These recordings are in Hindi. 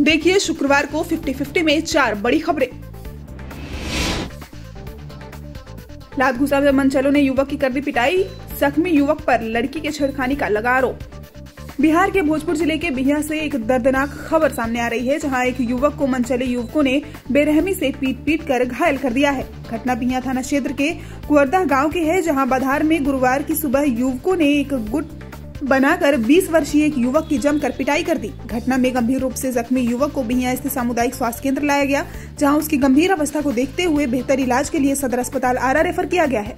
देखिए शुक्रवार को 50-50 में चार बड़ी खबरें। लात घुसा मनचलों ने युवक की कर दी पिटाई, जख्मी युवक पर लड़की के छेड़खानी का लगा आरोप। बिहार के भोजपुर ज़िले के बिहिया से एक दर्दनाक खबर सामने आ रही है, जहाँ एक युवक को मनचले युवकों ने बेरहमी से पीट पीट कर घायल कर दिया है। घटना बिहिया थाना क्षेत्र के कुअरदा गाँव के है, जहाँ बधार में गुरुवार की सुबह युवकों ने एक गुट बनाकर 20 वर्षीय एक युवक की जमकर पिटाई कर दी। घटना में गंभीर रूप से जख्मी युवक को बिहिया स्थित सामुदायिक स्वास्थ्य केंद्र लाया गया, जहाँ उसकी गंभीर अवस्था को देखते हुए बेहतर इलाज के लिए सदर अस्पताल आरा रेफर किया गया है।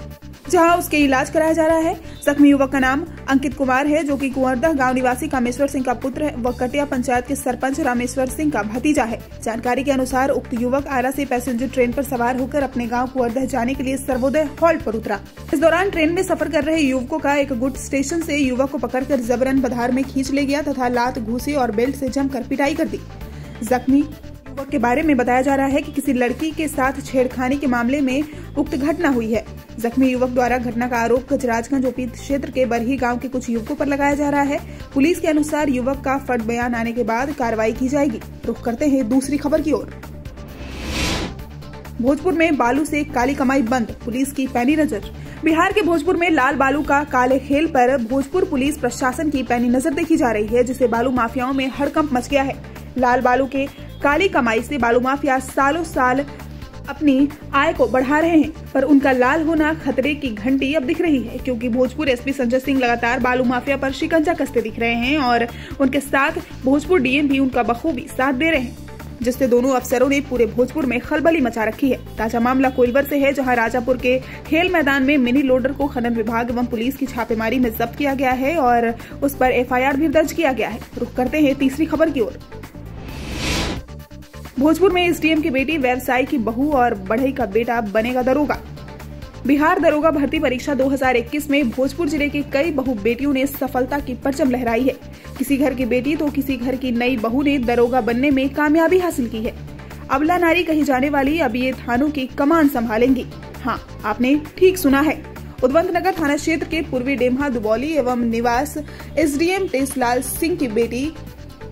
जहाँ उसके इलाज कराया जा रहा है। जख्मी युवक का नाम अंकित कुमार है, जो कि कुंवरदह गाँव निवासी कामेश्वर सिंह का पुत्र है व कटिया पंचायत के सरपंच रामेश्वर सिंह का भतीजा है। जानकारी के अनुसार उक्त युवक आरा से पैसेंजर ट्रेन पर सवार होकर अपने गाँव कुंवरदह जाने के लिए सर्वोदय हॉल्ट पर उतरा। इस दौरान ट्रेन में सफ़र कर रहे युवकों का एक गुट स्टेशन से युवक को पकड़कर जबरन बधार में खींच ले गया तथा लात, घूसी और बेल्ट से जमकर पिटाई कर दी। जख्मी युवक के बारे में बताया जा रहा है कि किसी लड़की के साथ छेड़खानी के मामले में उक्त घटना हुई है। जख्मी युवक द्वारा घटना का आरोप गजराजगंज ओपी क्षेत्र के बरही गाँव के कुछ युवकों पर लगाया जा रहा है। पुलिस के अनुसार युवक का फट बयान आने के बाद कार्रवाई की जाएगी। रुख करते हैं दूसरी खबर की ओर। भोजपुर में बालू से काली कमाई बंद, पुलिस की पैनी नज़र। बिहार के भोजपुर में लाल बालू का काले खेल पर भोजपुर पुलिस प्रशासन की पैनी नज़र देखी जा रही है जिससे बालू माफियाओं में हड़कंप मच गया है। लाल बालू के काली कमाई से बालू माफिया सालों साल अपनी आय को बढ़ा रहे हैं, पर उनका लाल होना खतरे की घंटी अब दिख रही है, क्योंकि भोजपुर एसपी संजय सिंह लगातार बालू माफिया पर शिकंजा कसते दिख रहे हैं और उनके साथ भोजपुर डीएम भी उनका बखूबी साथ दे रहे हैं, जिससे दोनों अफसरों ने पूरे भोजपुर में खलबली मचा रखी है। ताज़ा मामला कोइलवर से है, जहाँ राजापुर के खेल मैदान में मिनी लोडर को खनन विभाग एवं पुलिस की छापेमारी में जब्त किया गया है और उस पर एफआईआर भी दर्ज किया गया है। रुख करते हैं तीसरी खबर की ओर। भोजपुर में एसडीएम की बेटी व्यवसाय की बहू और बढ़ई का बेटा बनेगा दरोगा। बिहार दरोगा भर्ती परीक्षा 2021 में भोजपुर ज़िले के कई बहु बेटियों ने सफलता की परचम लहराई है। किसी घर की बेटी तो किसी घर की नई बहू ने दरोगा बनने में कामयाबी हासिल की है। अबला नारी कही जाने वाली अब ये थानों की कमान संभालेंगी। हाँ आपने ठीक सुना है। उदवंत नगर थाना क्षेत्र के पूर्वी डेम्हा दुबौली एवं निवास एसडीएम तेसलाल सिंह की बेटी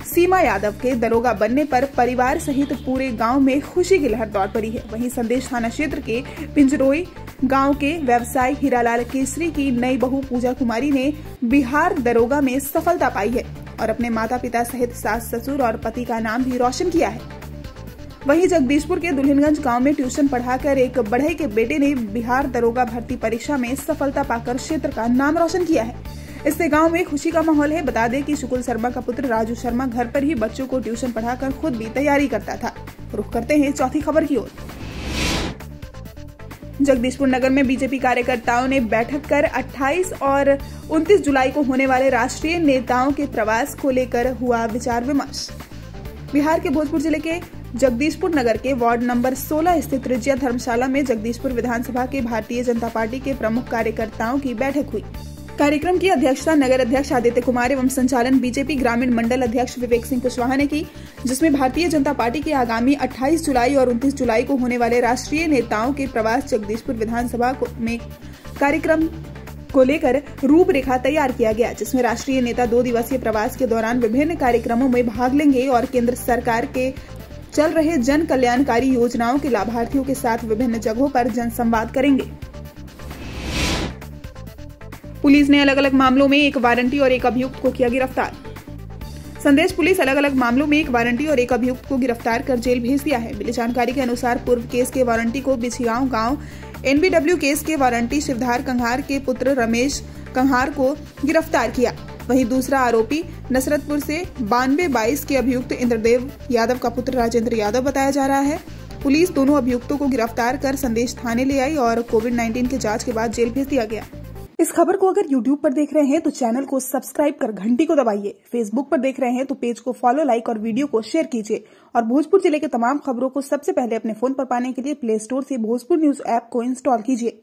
सीमा यादव के दरोगा बनने पर परिवार सहित पूरे गाँव में खुशी की लहर दौड़ पड़ी है। वहीं संदेश थाना क्षेत्र के पिंजरोई गाँव के व्यवसायी हीरालाल केसरी की नई बहू पूजा कुमारी ने बिहार दरोगा में सफलता पाई है और अपने माता पिता सहित सास ससुर और पति का नाम भी रोशन किया है। वहीं जगदीशपुर के दुल्हनगंज गाँव में ट्यूशन पढ़ाकर एक बढ़ई के बेटे ने बिहार दरोगा भर्ती परीक्षा में सफलता पाकर क्षेत्र का नाम रोशन किया है। इससे गाँव में खुशी का माहौल है। बता दें कि शुकुल शर्मा का पुत्र राजू शर्मा घर पर ही बच्चों को ट्यूशन पढ़ाकर खुद भी तैयारी करता था। रुख करते हैं चौथी खबर की ओर। जगदीशपुर नगर में बीजेपी कार्यकर्ताओं ने बैठक कर 28 और 29 जुलाई को होने वाले राष्ट्रीय नेताओं के प्रवास को लेकर हुआ विचार विमर्श। बिहार के भोजपुर ज़िले के जगदीशपुर नगर के वार्ड नंबर 16 स्थित त्रिज्या धर्मशाला में जगदीशपुर विधानसभा के भारतीय जनता पार्टी के प्रमुख कार्यकर्ताओं की बैठक हुई। कार्यक्रम की अध्यक्षता नगर अध्यक्ष आदित्य कुमार एवं संचालन बीजेपी ग्रामीण मंडल अध्यक्ष विवेक सिंह कुशवाहा ने की, जिसमें भारतीय जनता पार्टी के आगामी 28 जुलाई और 29 जुलाई को होने वाले राष्ट्रीय नेताओं के प्रवास जगदीशपुर विधानसभा में कार्यक्रम को लेकर रूपरेखा तैयार किया गया, जिसमें राष्ट्रीय नेता दो दिवसीय प्रवास के दौरान विभिन्न कार्यक्रमों में भाग लेंगे और केंद्र सरकार के चल रहे जन कल्याणकारी योजनाओं के लाभार्थियों के साथ विभिन्न जगहों पर जनसंवाद करेंगे। पुलिस ने अलग अलग मामलों में एक वारंटी और एक अभियुक्त को किया गिरफ़्तार। संदेश पुलिस अलग अलग मामलों में एक वारंटी और एक अभियुक्त को गिरफ़्तार कर जेल भेज दिया है। मिली जानकारी के अनुसार पूर्व केस के वारंटी को बिछियाव गाँव एनबीडब्ल्यू केस के वारंटी शिवधार कंहार के पुत्र रमेश कंहार को गिरफ़्तार किया। वहीं दूसरा आरोपी नसरतपुर से बानवे बाईस के अभियुक्त इंद्रदेव यादव का पुत्र राजेंद्र यादव बताया जा रहा है। पुलिस दोनों अभियुक्तों को गिरफ़्तार कर संदेश थाने ले आई और कोविड 19 के जाँच के बाद जेल भेज दिया गया। इस खबर को अगर YouTube पर देख रहे हैं तो चैनल को सब्सक्राइब कर घंटी को दबाइए। फेसबुक पर देख रहे हैं तो पेज को फॉलो लाइक और वीडियो को शेयर कीजिए। और भोजपुर ज़िले के तमाम खबरों को सबसे पहले अपने फ़ोन पर पाने के लिए प्ले स्टोर से भोजपुर न्यूज़ ऐप को इंस्टॉल कीजिए।